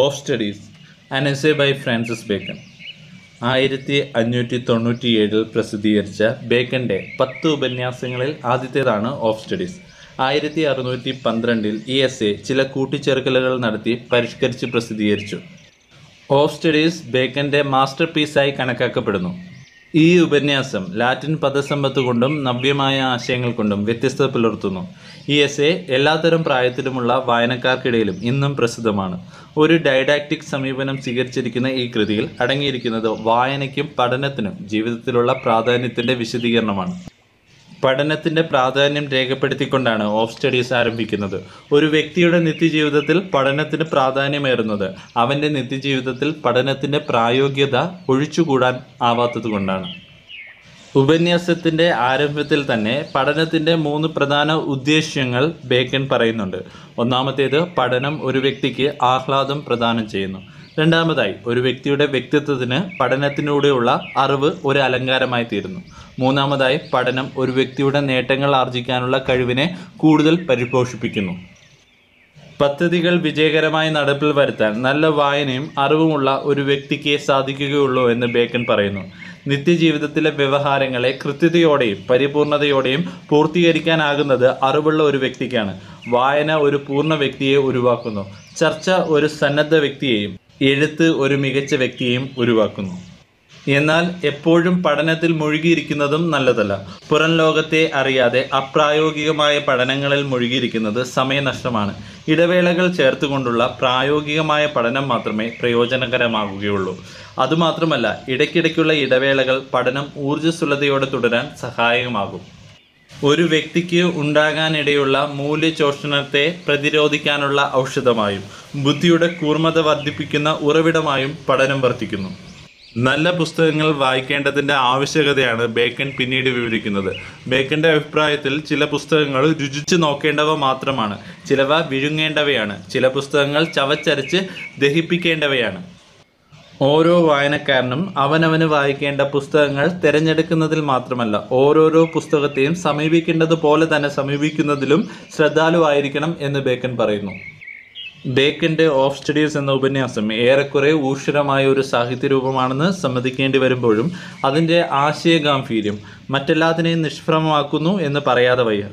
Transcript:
Of studies. An essay by Francis Bacon. ആയിരത്തി അഞ്ഞൂറ്റി തൊണ്ണൂറ്റി ഏഴിൽ പ്രസിദ്ധീകരിച്ച ബേക്കന്റെ പത്ത് ഉപന്യാസങ്ങളിൽ ആദ്യത്തേതാണ് ഓഫ് സ്റ്റഡീസ്. ആയിരത്തി അറുന്നൂറ്റി പന്ത്രണ്ടിൽ ഈ എസ് എ ചില കൂട്ടിച്ചേർക്കലുകൾ നടത്തി പരിഷ്കരിച്ച് പ്രസിദ്ധീകരിച്ചു. ഓഫ് സ്റ്റഡീസ് ബേക്കന്റെ മാസ്റ്റർ പീസായി കണക്കാക്കപ്പെടുന്നു. ഈ ഉപന്യാസം ലാറ്റിൻ പദസമ്പത്ത് കൊണ്ടും നവ്യമായ ആശയങ്ങൾ കൊണ്ടും വ്യത്യസ്തത പുലർത്തുന്നു. ഈ എസ് എ എല്ലാത്തരം പ്രായത്തിലുമുള്ള വായനക്കാർക്കിടയിലും ഇന്നും പ്രസിദ്ധമാണ്. ഒരു ഡൈഡാക്റ്റിക് സമീപനം സ്വീകരിച്ചിരിക്കുന്ന ഈ കൃതിയിൽ അടങ്ങിയിരിക്കുന്നത് വായനയ്ക്കും പഠനത്തിനും ജീവിതത്തിലുള്ള പ്രാധാന്യത്തിന്റെ വിശദീകരണമാണ്. പഠനത്തിന്റെ പ്രാധാന്യം രേഖപ്പെടുത്തിക്കൊണ്ടാണ് ഓഫ് സ്റ്റഡീസ് ആരംഭിക്കുന്നത്. ഒരു വ്യക്തിയുടെ നിത്യജീവിതത്തിൽ പഠനത്തിന് പ്രാധാന്യമേറുന്നത് അവന്റെ നിത്യജീവിതത്തിൽ പഠനത്തിന്റെ പ്രായോഗികത ഒഴിച്ചുകൂടാൻ ആവാത്തതുകൊണ്ടാണ് ഉപന്യാസത്തിന്റെ ആരംഭത്തിൽ തന്നെ പഠനത്തിന്റെ മൂന്ന് പ്രധാന ഉദ്ദേശ്യങ്ങൾ ബേക്കൻ പറയുന്നുണ്ട്. ഒന്നാമത്തേത് പഠനം ഒരു വ്യക്തിക്ക് ആഹ്ലാദം പ്രദാനം ചെയ്യുന്നു. രണ്ടാമതായി ഒരു വ്യക്തിയുടെ വ്യക്തിത്വത്തിന് പഠനത്തിലൂടെയുള്ള അറിവ് ഒരു അലങ്കാരമായി തീരുന്നു. മൂന്നാമതായി പഠനം ഒരു വ്യക്തിയുടെ നേട്ടങ്ങൾ ആർജിക്കാനുള്ള കഴിവിനെ കൂടുതൽ പരിപോഷിപ്പിക്കുന്നു. പദ്ധതികൾ വിജയകരമായി നടപ്പിൽ വരുത്താൻ നല്ല വായനയും അറിവുമുള്ള ഒരു വ്യക്തിക്ക് സാധിക്കുകയുള്ളൂ എന്ന് ബേക്കൻ പറയുന്നു. നിത്യജീവിതത്തിലെ വ്യവഹാരങ്ങളെ കൃത്യതയോടെയും പരിപൂർണതയോടെയും പൂർത്തീകരിക്കാനാകുന്നത് അറിവുള്ള ഒരു വ്യക്തിക്കാണ്. വായന ഒരു പൂർണ വ്യക്തിയെ ഉരുവാക്കുന്നു. ചർച്ച ഒരു സന്നദ്ധ വ്യക്തിയെയും എഴുത്ത് ഒരു മികച്ച വ്യക്തിയെയും ഉരുവാക്കുന്നു. എന്നാൽ എപ്പോഴും പഠനത്തിൽ മുഴുകിയിരിക്കുന്നതും നല്ലതല്ല. പുറം ലോകത്തെ അറിയാതെ അപ്രായോഗികമായ പഠനങ്ങളിൽ മുഴുകിയിരിക്കുന്നത് സമയനഷ്ടമാണ്. ഇടവേളകൾ ചേർത്തുകൊണ്ടുള്ള പ്രായോഗികമായ പഠനം മാത്രമേ പ്രയോജനകരമാകുകയുള്ളൂ അതുമാത്രമല്ല ഇടയ്ക്കിടയ്ക്കുള്ള ഇടവേളകൾ പഠനം ഊർജസ്വലതയോടെ തുടരാൻ സഹായകമാകും. ഒരു വ്യക്തിക്ക് ഉണ്ടാകാനിടയുള്ള മൂല്യചോഷണത്തെ പ്രതിരോധിക്കാനുള്ള ഔഷധമായും ബുദ്ധിയുടെ കൂർമ്മത വർദ്ധിപ്പിക്കുന്ന ഉറവിടമായും പഠനം വർദ്ധിക്കുന്നു. നല്ല പുസ്തകങ്ങൾ വായിക്കേണ്ടതിന്റെ ആവശ്യകതയാണ് ബേക്കൻ പിന്നീട് വിവരിക്കുന്നത്. ബേക്കന്റെ അഭിപ്രായത്തിൽ ചില പുസ്തകങ്ങൾ രുചിച്ചു നോക്കേണ്ടവ മാത്രമാണ്. ചിലവ വിഴുങ്ങേണ്ടവയാണ്. ചില പുസ്തകങ്ങൾ ചവച്ചരച്ച് ദഹിപ്പിക്കേണ്ടവയാണ്. ഓരോ വായനക്കാരനും അവനവന് വായിക്കേണ്ട പുസ്തകങ്ങൾ തിരഞ്ഞെടുക്കുന്നതിൽ മാത്രമല്ല ഓരോരോ പുസ്തകത്തെയും സമീപിക്കേണ്ടതുപോലെ തന്നെ സമീപിക്കുന്നതിലും ശ്രദ്ധാലുവായിരിക്കണം എന്ന് ബേക്കൻ പറയുന്നു. ബേക്കന്റെ ഓഫ് സ്റ്റഡീസ് എന്ന ഉപന്യാസം ഏറെക്കുറെ ഊഷരമായ ഒരു സാഹിത്യരൂപമാണെന്ന് സമ്മതിക്കേണ്ടി വരുമ്പോഴും അതിന്റെ ആശയഗാംഭീര്യം മറ്റെല്ലാത്തിനെയും നിഷ്പ്രമമാക്കുന്നു എന്ന് പറയാതെ വയ്യ.